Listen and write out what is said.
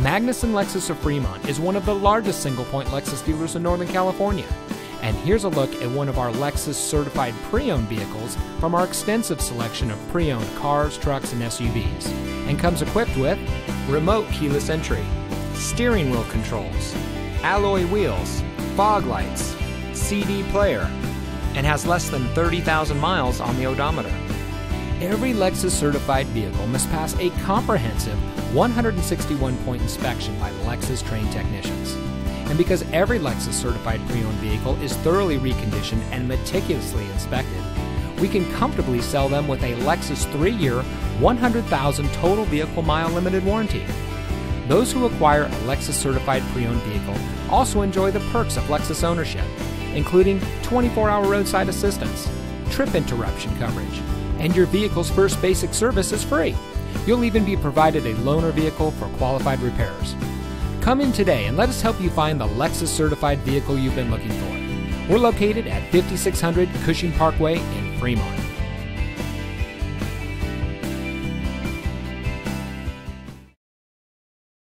Magnussen Lexus of Fremont is one of the largest single point Lexus dealers in Northern California. And here's a look at one of our Lexus certified pre owned vehicles from our extensive selection of pre owned cars, trucks, and SUVs. And comes equipped with remote keyless entry, steering wheel controls, alloy wheels, fog lights, CD player, and has less than 30,000 miles on the odometer. Every Lexus certified vehicle must pass a comprehensive 161 point inspection by Lexus trained technicians. And because every Lexus certified pre owned vehicle is thoroughly reconditioned and meticulously inspected, we can comfortably sell them with a Lexus 3 year, 100,000 total vehicle mile limited warranty. Those who acquire a Lexus certified pre owned vehicle also enjoy the perks of Lexus ownership, including 24 hour roadside assistance, trip interruption coverage, and your vehicle's first basic service is free. You'll even be provided a loaner vehicle for qualified repairs. Come in today and let us help you find the Lexus certified vehicle you've been looking for. We're located at 5600 Cushing Parkway in Fremont.